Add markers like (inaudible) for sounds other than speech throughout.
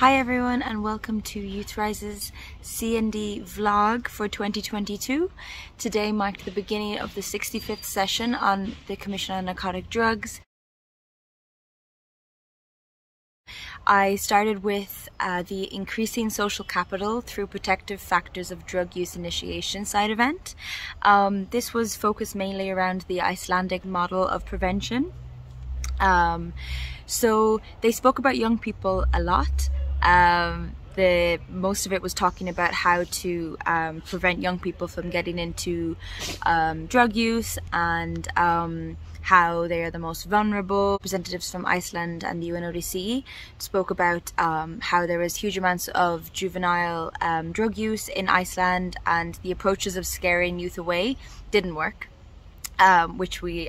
Hi everyone and welcome to Youth RISE's CND vlog for 2022. Today marked the beginning of the 65th session on the Commission on Narcotic Drugs. I started with uh, the Increasing Social Capital Through Protective Factors of Drug Use Initiation side event. Um, this was focused mainly around the Icelandic model of prevention. Um, so they spoke about young people a lot um, the most of it was talking about how to um, prevent young people from getting into um, drug use and um, how they are the most vulnerable. Representatives from Iceland and the UNODC spoke about um, how there is huge amounts of juvenile um, drug use in Iceland and the approaches of scaring youth away didn't work. Um, which we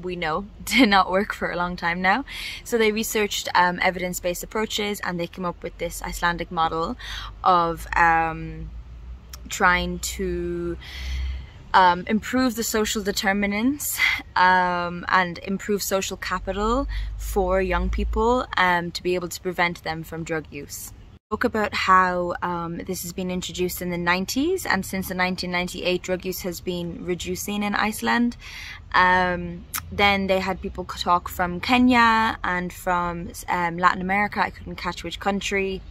we know (laughs) did not work for a long time now. So they researched um, evidence-based approaches and they came up with this Icelandic model of um, trying to um, improve the social determinants um, and improve social capital for young people um, to be able to prevent them from drug use spoke about how um, this has been introduced in the 90s and since the 1998 drug use has been reducing in Iceland. Um, then they had people talk from Kenya and from um, Latin America, I couldn't catch which country,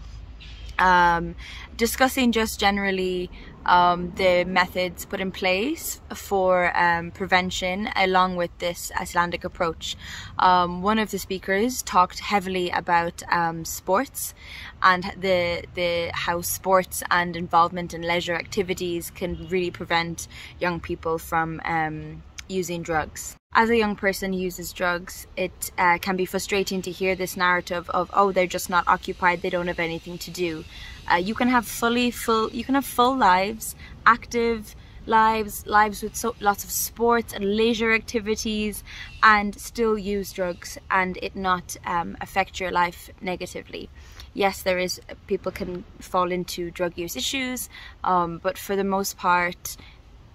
um, discussing just generally um, the methods put in place for um, prevention along with this Icelandic approach. Um, one of the speakers talked heavily about um, sports and the the how sports and involvement in leisure activities can really prevent young people from um, using drugs. As a young person who uses drugs, it uh, can be frustrating to hear this narrative of, oh, they're just not occupied, they don't have anything to do. Uh, you can have fully full, you can have full lives, active lives, lives with so, lots of sports and leisure activities, and still use drugs and it not um, affect your life negatively. Yes, there is people can fall into drug use issues, um, but for the most part,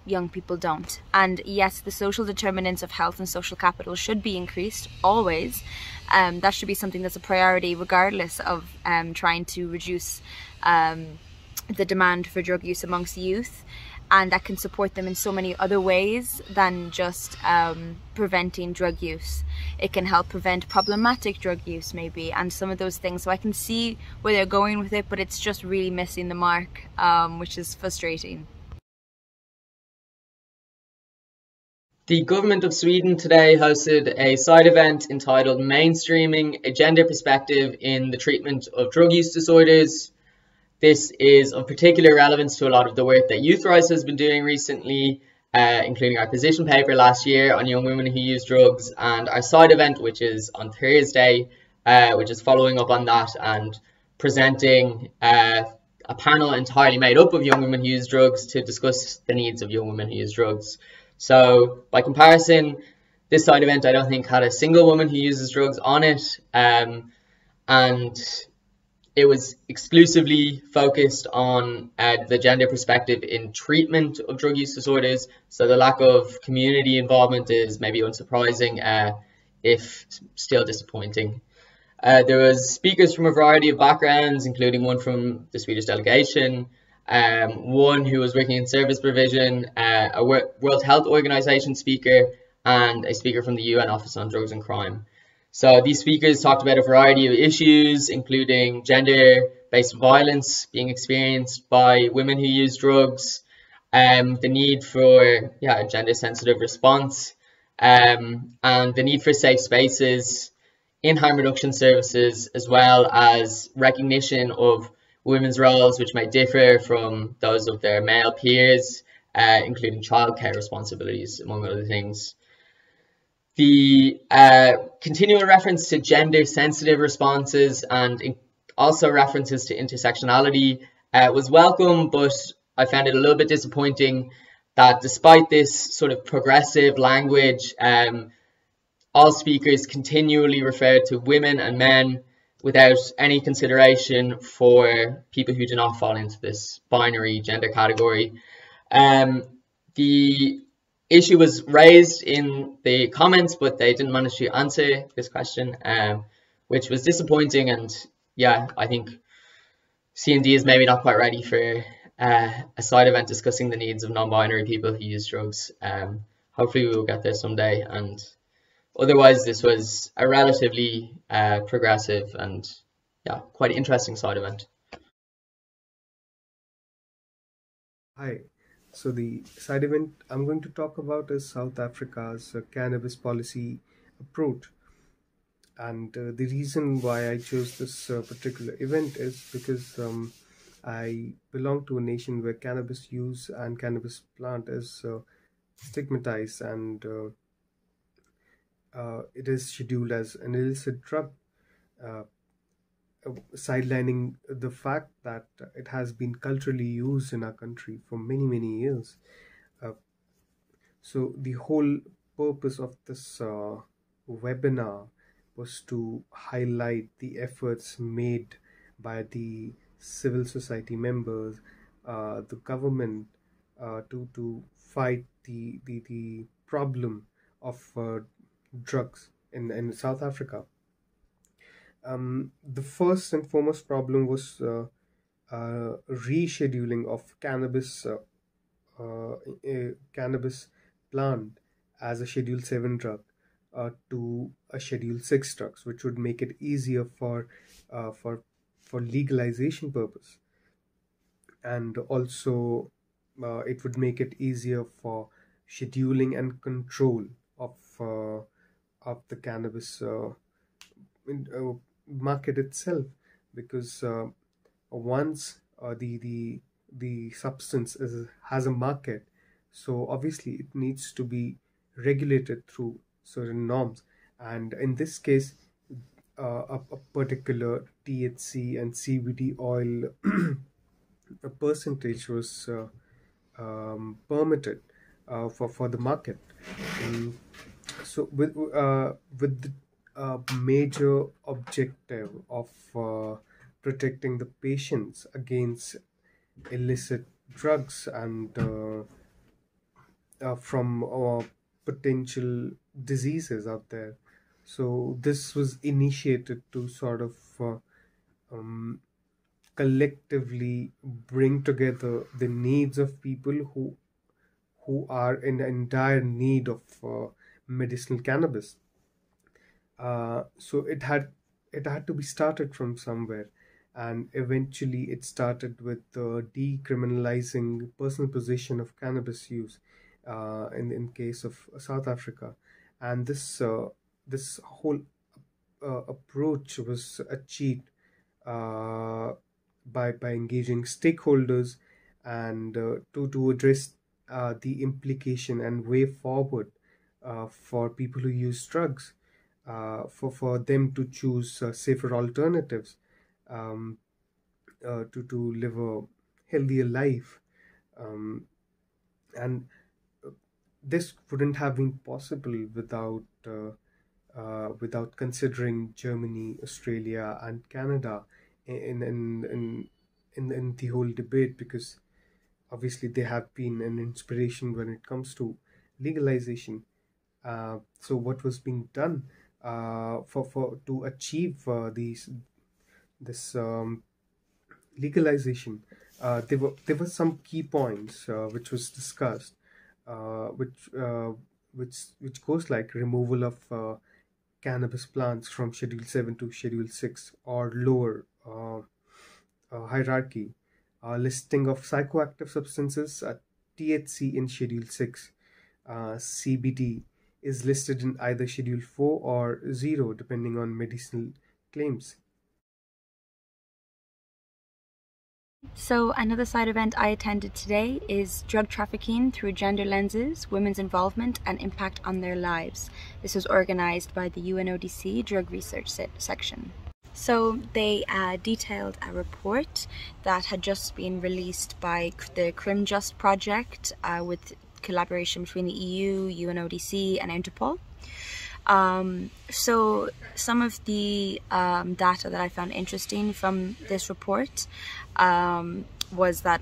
young people don't. And yes, the social determinants of health and social capital should be increased always. Um, that should be something that's a priority regardless of um, trying to reduce um, the demand for drug use amongst youth and that can support them in so many other ways than just um, preventing drug use. It can help prevent problematic drug use maybe and some of those things so I can see where they're going with it but it's just really missing the mark um, which is frustrating. The government of Sweden today hosted a side event entitled Mainstreaming a Gender Perspective in the Treatment of Drug Use Disorders. This is of particular relevance to a lot of the work that Youth RISE has been doing recently, uh, including our position paper last year on young women who use drugs and our side event, which is on Thursday, uh, which is following up on that and presenting uh, a panel entirely made up of young women who use drugs to discuss the needs of young women who use drugs. So by comparison, this side event I don't think had a single woman who uses drugs on it. Um, and it was exclusively focused on uh, the gender perspective in treatment of drug use disorders. So the lack of community involvement is maybe unsurprising, uh, if still disappointing. Uh, there was speakers from a variety of backgrounds, including one from the Swedish delegation, um, one who was working in service provision, uh, a World Health Organization speaker, and a speaker from the UN Office on Drugs and Crime. So these speakers talked about a variety of issues, including gender-based violence being experienced by women who use drugs, um, the need for yeah, a gender-sensitive response, um, and the need for safe spaces in harm reduction services, as well as recognition of women's roles, which may differ from those of their male peers, uh, including childcare responsibilities, among other things. The uh, continual reference to gender sensitive responses and also references to intersectionality uh, was welcome, but I found it a little bit disappointing that despite this sort of progressive language, um, all speakers continually referred to women and men without any consideration for people who do not fall into this binary gender category. Um, the issue was raised in the comments, but they didn't manage to answer this question, um, which was disappointing. And yeah, I think CND is maybe not quite ready for uh, a side event discussing the needs of non-binary people who use drugs. Um, hopefully we will get there someday. And otherwise, this was a relatively uh, progressive and yeah, quite interesting side event. Hi. So the side event I'm going to talk about is South Africa's uh, cannabis policy approach. And uh, the reason why I chose this uh, particular event is because um, I belong to a nation where cannabis use and cannabis plant is uh, stigmatized and uh, it is scheduled as an illicit drug, uh, sidelining the fact that it has been culturally used in our country for many, many years. Uh, so, the whole purpose of this uh, webinar was to highlight the efforts made by the civil society members, uh, the government, uh, to to fight the the, the problem of drugs in, in South Africa. Um, the first and foremost problem was uh, uh, rescheduling of cannabis uh, cannabis plant as a Schedule Seven drug to a Schedule Six drugs, which would make it easier for for for legalization purpose and also uh, it would make it easier for scheduling and control of uh, of the cannabis uh, in, uh, market itself because uh, once the the the substance is, has a market so obviously it needs to be regulated through certain norms and in this case uh, a, a, particular THC and CBD oil (clears throat) a percentage was uh, um, permitted uh, for for the market. So with uh, with the uh, major objective of uh, protecting the patients against illicit drugs and from potential diseases out there. So this was initiated to sort of uh, um, collectively bring together the needs of people who who are in entire need of uh, medicinal cannabis. Uh, so it had it had to be started from somewhere, and eventually it started with uh, decriminalizing personal possession of cannabis use uh, in in case of South Africa, and this uh, this whole uh, approach was achieved by by engaging stakeholders and to to address the implication and way forward uh, for people who use drugs uh, for for them to choose safer alternatives um, to to live a healthier life um, and this wouldn't have been possible without uh, without considering Germany, Australia, and Canada in in in in, in the whole debate because obviously they have been an inspiration when it comes to legalization. Uh, so what was being done uh, for for to achieve uh, these this um, legalization? There were there were some key points which was discussed, which which which goes like removal of cannabis plants from Schedule 7 to Schedule 6 or lower uh, uh, hierarchy, uh, listing of psychoactive substances, THC in Schedule 6, CBD is listed in either Schedule 4 or 0 depending on medicinal claims. So, another side event I attended today is drug trafficking through gender lenses, women's involvement and impact on their lives. This was organised by the UNODC Drug Research Section. So, they uh, detailed a report that had just been released by the CrimJust project uh, with collaboration between the EU, UNODC, and Interpol. Um, so some of the um, data that I found interesting from this report um, was that,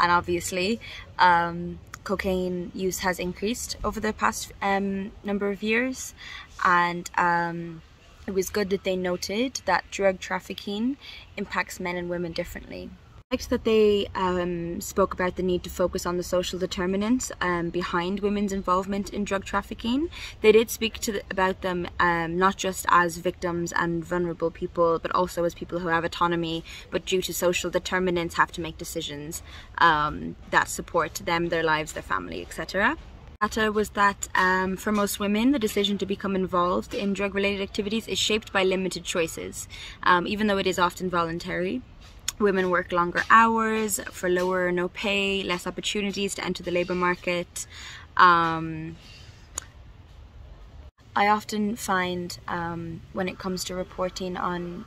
and obviously, um, cocaine use has increased over the past um, number of years, and it was good that they noted that drug trafficking impacts men and women differently. Liked that they um, spoke about the need to focus on the social determinants um, behind women's involvement in drug trafficking. They did speak to the, about them um, not just as victims and vulnerable people, but also as people who have autonomy, but due to social determinants have to make decisions um, that support them, their lives, their family, etc data was that um, for most women, the decision to become involved in drug related activities is shaped by limited choices, um, even though it is often voluntary. Women work longer hours for lower or no pay, less opportunities to enter the labour market. Um, I often find um, when it comes to reporting on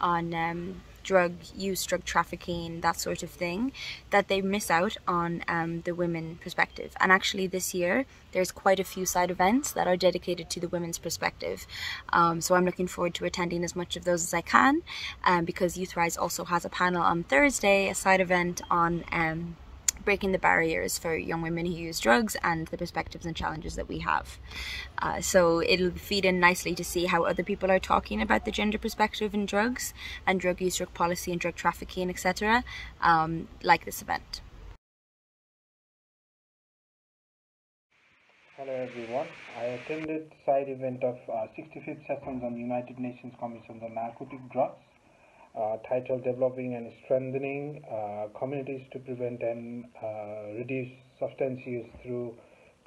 on um, drug use, drug trafficking, that sort of thing, that they miss out on um, the women perspective. And actually, this year there's quite a few side events that are dedicated to the women's perspective. Um, so I'm looking forward to attending as much of those as I can, um, because Youth RISE also has a panel on Thursday, a side event on um, breaking the barriers for young women who use drugs and the perspectives and challenges that we have. Uh, so it'll feed in nicely to see how other people are talking about the gender perspective in drugs and drug use, drug policy and drug trafficking, etc. Um, like this event. Hello everyone. I attended side event of uh, 65th sessions on United Nations Commission on Narcotic Drugs uh, titled Developing and Strengthening uh, Communities to Prevent and uh, Reduce Substance Use through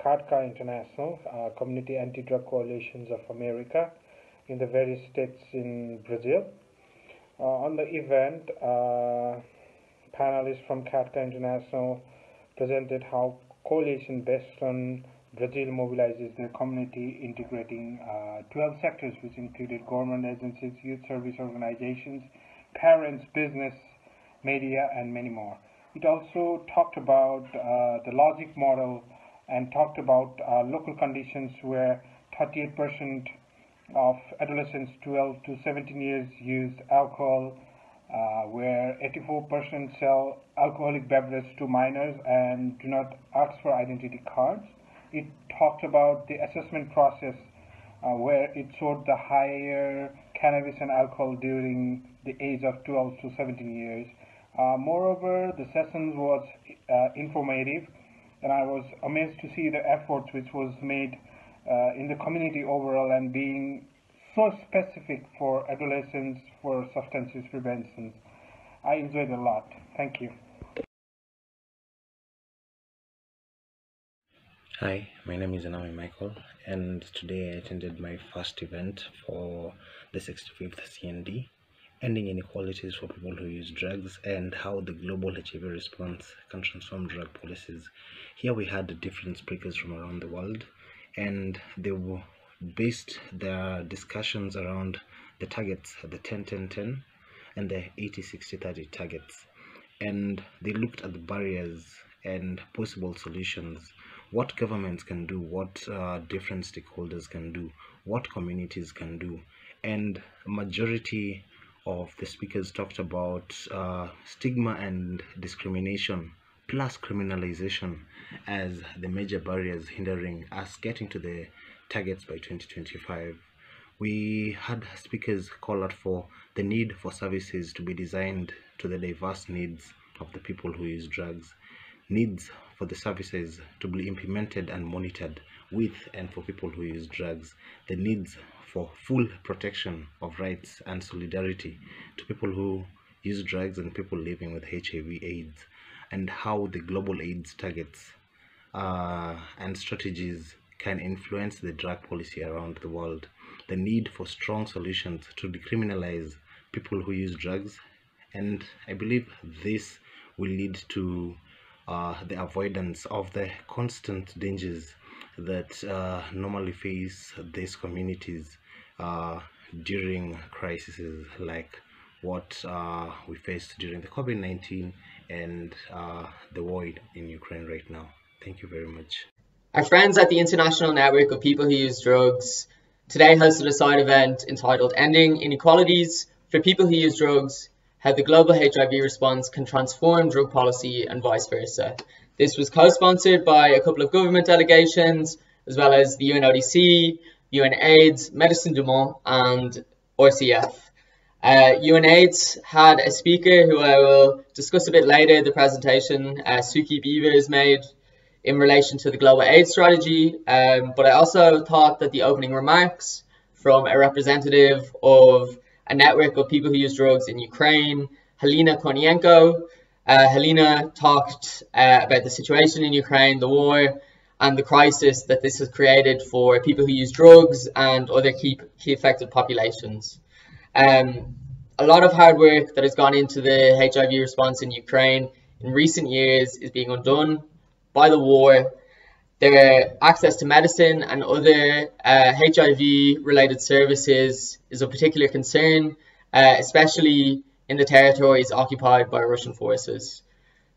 CADCA International, uh, Community Anti-Drug Coalitions of America in the various states in Brazil. Uh, on the event, uh, panelists from CADCA International presented how coalition based on Brazil mobilizes the community integrating 12 sectors which included government agencies, youth service organizations, parents, business, media, and many more. It also talked about uh, the logic model and talked about uh, local conditions where 38% of adolescents 12 to 17 years used alcohol, uh, where 84% sell alcoholic beverages to minors and do not ask for identity cards. It talked about the assessment process uh, where it showed the higher cannabis and alcohol during the age of 12 to 17 years. Uh, moreover, the sessions was uh, informative and I was amazed to see the efforts which was made uh, in the community overall and being so specific for adolescents for substance use prevention. I enjoyed a lot. Thank you. Hi, my name is Anami Michael, and today I attended my first event for the 65th CND, ending inequalities for people who use drugs and how the global HIV response can transform drug policies. Here we had different speakers from around the world, and they were based their discussions around the targets, the 10 10 10 and the 80 60 30 targets, and they looked at the barriers and possible solutions what governments can do, what uh, different stakeholders can do, what communities can do. And majority of the speakers talked about uh, stigma and discrimination plus criminalization as the major barriers hindering us getting to the targets by 2025. We had speakers call out for the need for services to be designed to the diverse needs of the people who use drugs, needs for the services to be implemented and monitored with and for people who use drugs, the needs for full protection of rights and solidarity to people who use drugs and people living with HIV AIDS, and how the global AIDS targets uh, and strategies can influence the drug policy around the world, the need for strong solutions to decriminalize people who use drugs, and I believe this will lead to uh, the avoidance of the constant dangers that uh, normally face these communities uh, during crises like what uh, we faced during the COVID-19 and uh, the war in Ukraine right now. Thank you very much. Our friends at the International Network of People Who Use Drugs today hosted a side event entitled Ending Inequalities for People Who Use Drugs how the global HIV response can transform drug policy and vice versa. This was co-sponsored by a couple of government delegations, as well as the UNODC, UNAIDS, Médecins du Monde, and RCF. Uh, UNAIDS had a speaker who I will discuss a bit later, the presentation uh, Suki Beavers made in relation to the global AIDS strategy. Um, but I also thought that the opening remarks from a representative of a network of people who use drugs in Ukraine, Helena Kornienko. Uh, Helena talked uh, about the situation in Ukraine, the war, and the crisis that this has created for people who use drugs and other key, key affected populations. Um, a lot of hard work that has gone into the HIV response in Ukraine in recent years is being undone by the war. Their access to medicine and other uh, HIV related services is of particular concern, uh, especially in the territories occupied by Russian forces.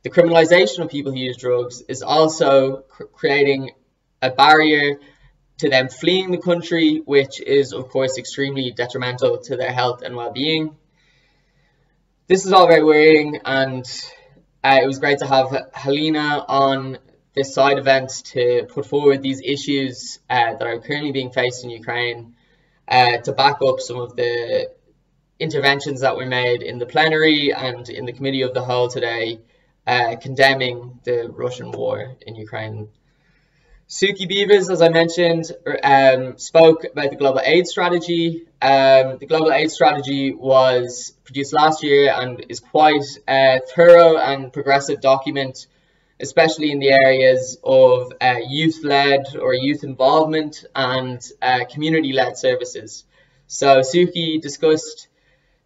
The criminalization of people who use drugs is also cr creating a barrier to them fleeing the country, which is, of course, extremely detrimental to their health and well being. This is all very worrying, and uh, it was great to have Helena on this side event to put forward these issues uh, that are currently being faced in Ukraine uh, to back up some of the interventions that were made in the plenary and in the committee of the whole today uh, condemning the Russian war in Ukraine. Suki Beavers, as I mentioned, um, spoke about the global AIDS strategy. Um, the global AIDS strategy was produced last year and is quite a thorough and progressive document, especially in the areas of uh, youth-led or youth involvement and uh, community-led services. So Suki discussed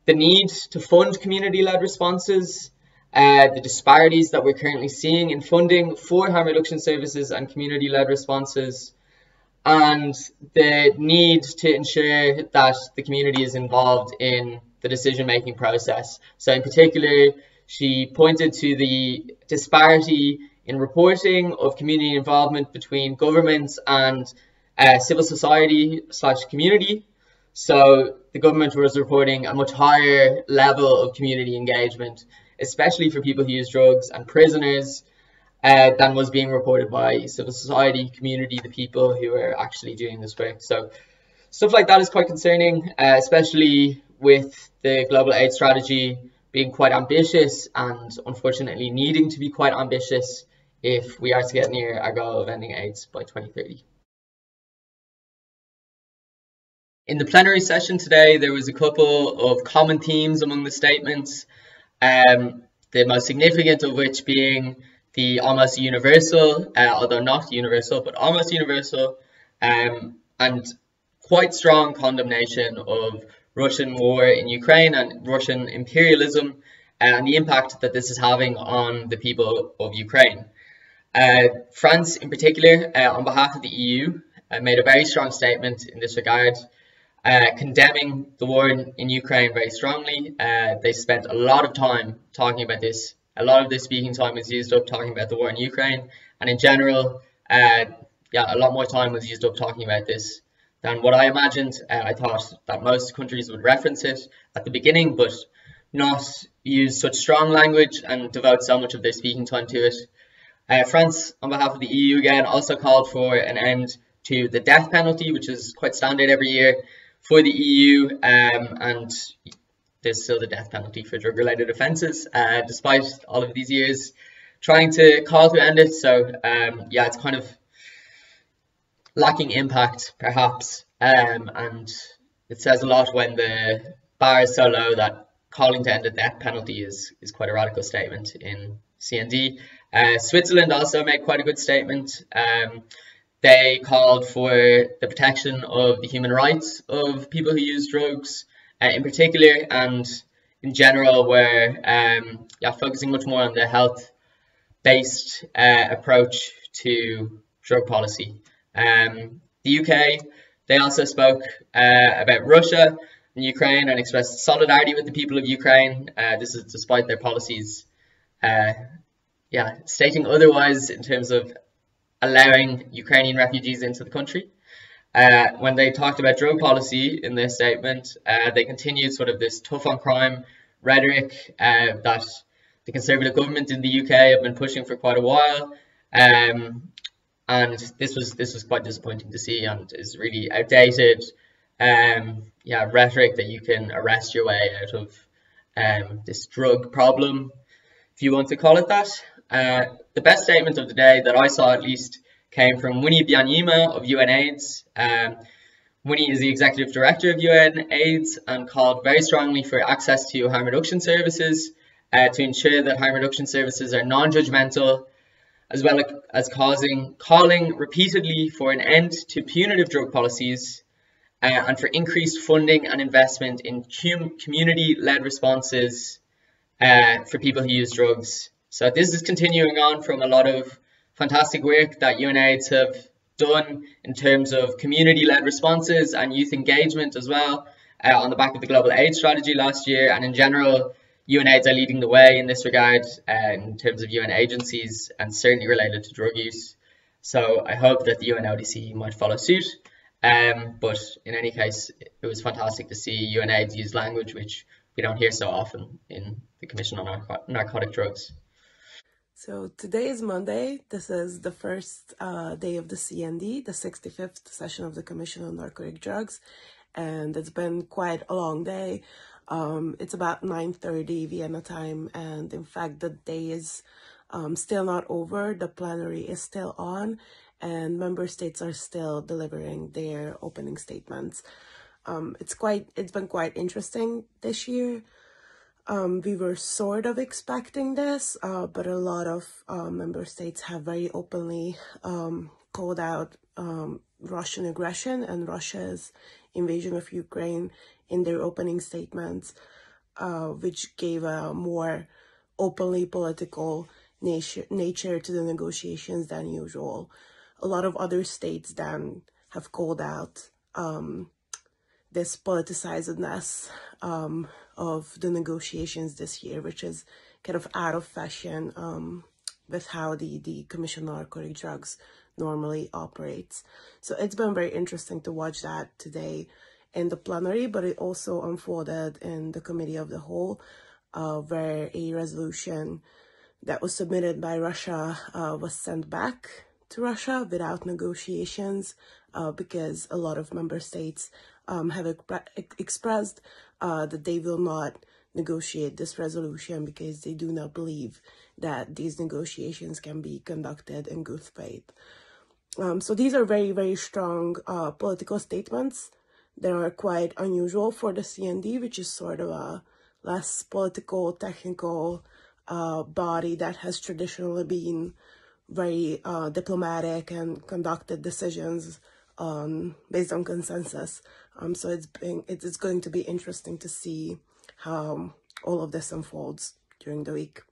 the need to fund community-led responses, uh, the disparities that we're currently seeing in funding for harm reduction services and community-led responses, and the need to ensure that the community is involved in the decision-making process. So in particular, she pointed to the disparity in reporting of community involvement between governments and uh, civil society slash community so the government was reporting a much higher level of community engagement, especially for people who use drugs and prisoners, uh, than was being reported by civil society, community, the people who are actually doing this work. So stuff like that is quite concerning, uh, especially with the global AIDS strategy being quite ambitious and unfortunately needing to be quite ambitious if we are to get near our goal of ending AIDS by 2030. In the plenary session today, there was a couple of common themes among the statements, um, the most significant of which being the almost universal, uh, although not universal, but almost universal, um, and quite strong condemnation of Russian war in Ukraine and Russian imperialism and the impact that this is having on the people of Ukraine. Uh, France, in particular, uh, on behalf of the EU, uh, made a very strong statement in this regard uh, condemning the war in, in, Ukraine very strongly. Uh, they spent a lot of time talking about this. A lot of this speaking time was used up talking about the war in Ukraine, and in general, uh, yeah, a lot more time was used up talking about this than what I imagined. Uh, I thought that most countries would reference it at the beginning, but not use such strong language and devote so much of their speaking time to it. Uh, France, on behalf of the EU again, also called for an end to the death penalty, which is quite standard every year, for the EU, um, and there's still the death penalty for drug-related offences, uh, despite all of these years trying to call to end it. So um, yeah, it's kind of lacking impact, perhaps, um, and it says a lot when the bar is so low that calling to end the death penalty is is quite a radical statement in CND. Uh, Switzerland also made quite a good statement. Um, they called for the protection of the human rights of people who use drugs uh, in particular and in general were um, yeah, focusing much more on the health-based uh, approach to drug policy. Um, the UK, they also spoke uh, about Russia and Ukraine and expressed solidarity with the people of Ukraine. Uh, this is despite their policies uh, yeah, stating otherwise in terms of allowing Ukrainian refugees into the country. Uh, when they talked about drug policy in their statement, uh, they continued sort of this tough on crime rhetoric that the Conservative government in the UK have been pushing for quite a while. Um, and this was this was quite disappointing to see and is really outdated um, yeah, rhetoric that you can arrest your way out of um, this drug problem, if you want to call it that. Uh, the best statement of the day that I saw at least came from Winnie Byanyima of UNAIDS. Um, Winnie is the executive director of UNAIDS and called very strongly for access to harm reduction services uh, to ensure that harm reduction services are non-judgmental, as well as causing calling repeatedly for an end to punitive drug policies uh, and for increased funding and investment in community-led responses uh, for people who use drugs. So this is continuing on from a lot of fantastic work that UNAIDS have done in terms of community-led responses and youth engagement as well uh, on the back of the global AIDS strategy last year and in general UNAIDS are leading the way in this regard uh, in terms of UN agencies and certainly related to drug use. So I hope that the UNODC might follow suit. Um, but in any case, it was fantastic to see UNAIDS use language which we don't hear so often in the Commission on Narco Narcotic Drugs. So today is Monday. This is the first uh, day of the CND, the 65th session of the Commission on Narcotic Drugs. And it's been quite a long day. Um, it's about 9.30 Vienna time. And in fact, the day is um, still not over. The plenary is still on. And member states are still delivering their opening statements. Um, it's quite, it's been quite interesting this year. Um, we were sort of expecting this, uh, but a lot of uh, member states have very openly um, called out um, Russian aggression and Russia's invasion of Ukraine in their opening statements, uh, which gave a more openly political nature, nature to the negotiations than usual. A lot of other states then have called out um, this politicizedness um, of the negotiations this year, which is kind of out of fashion um, with how the, the Commission on Drugs normally operates. So it's been very interesting to watch that today in the plenary, but it also unfolded in the Committee of the Whole, uh, where a resolution that was submitted by Russia uh, was sent back to Russia without negotiations uh, because a lot of member states um, have expressed uh, that they will not negotiate this resolution because they do not believe that these negotiations can be conducted in good faith. Um, so these are very, very strong uh, political statements that are quite unusual for the CND, which is sort of a less political, technical uh, body that has traditionally been very uh, diplomatic and conducted decisions um, based on consensus. Um, so it's it's going to be interesting to see how all of this unfolds during the week.